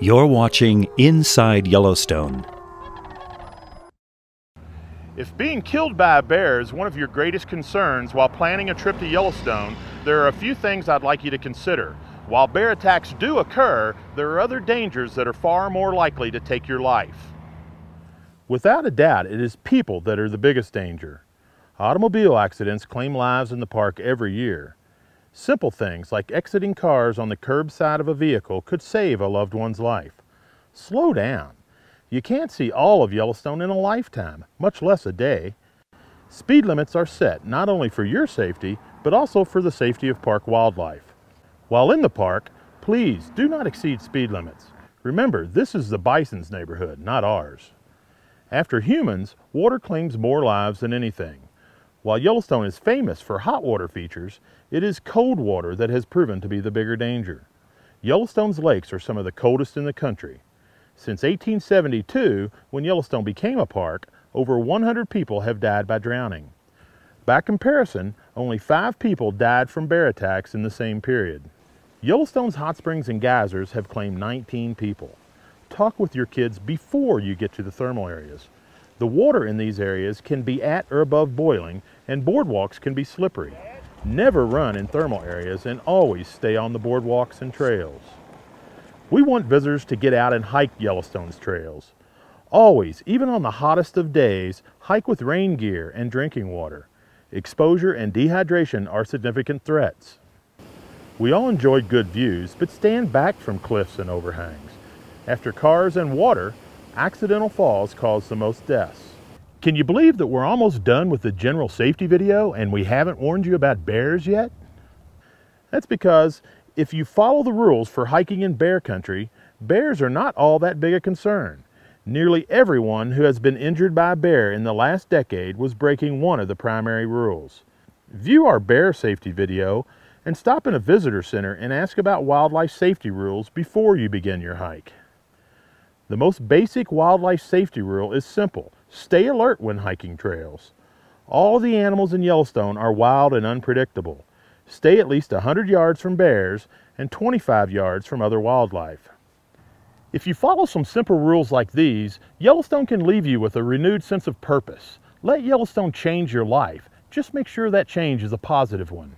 You're watching Inside Yellowstone. If being killed by a bear is one of your greatest concerns while planning a trip to Yellowstone, there are a few things I'd like you to consider. While bear attacks do occur, there are other dangers that are far more likely to take your life. Without a doubt, it is people that are the biggest danger. Automobile accidents claim lives in the park every year. Simple things like exiting cars on the curb side of a vehicle could save a loved one's life. Slow down. You can't see all of Yellowstone in a lifetime, much less a day. Speed limits are set not only for your safety, but also for the safety of park wildlife. While in the park, please do not exceed speed limits. Remember, this is the bison's neighborhood, not ours. After humans, water claims more lives than anything. While Yellowstone is famous for hot water features, it is cold water that has proven to be the bigger danger. Yellowstone's lakes are some of the coldest in the country. Since 1872, when Yellowstone became a park, over 100 people have died by drowning. By comparison, only five people died from bear attacks in the same period. Yellowstone's hot springs and geysers have claimed 19 people. Talk with your kids before you get to the thermal areas. The water in these areas can be at or above boiling and boardwalks can be slippery. Never run in thermal areas and always stay on the boardwalks and trails. We want visitors to get out and hike Yellowstone's trails. Always, even on the hottest of days, hike with rain gear and drinking water. Exposure and dehydration are significant threats. We all enjoy good views, but stand back from cliffs and overhangs. After cars and water, accidental falls cause the most deaths. Can you believe that we're almost done with the general safety video and we haven't warned you about bears yet? That's because if you follow the rules for hiking in bear country, bears are not all that big a concern. Nearly everyone who has been injured by a bear in the last decade was breaking one of the primary rules. View our bear safety video and stop in a visitor center and ask about wildlife safety rules before you begin your hike. The most basic wildlife safety rule is simple. Stay alert when hiking trails. All the animals in Yellowstone are wild and unpredictable. Stay at least 100 yards from bears and 25 yards from other wildlife. If you follow some simple rules like these, Yellowstone can leave you with a renewed sense of purpose. Let Yellowstone change your life. Just make sure that change is a positive one.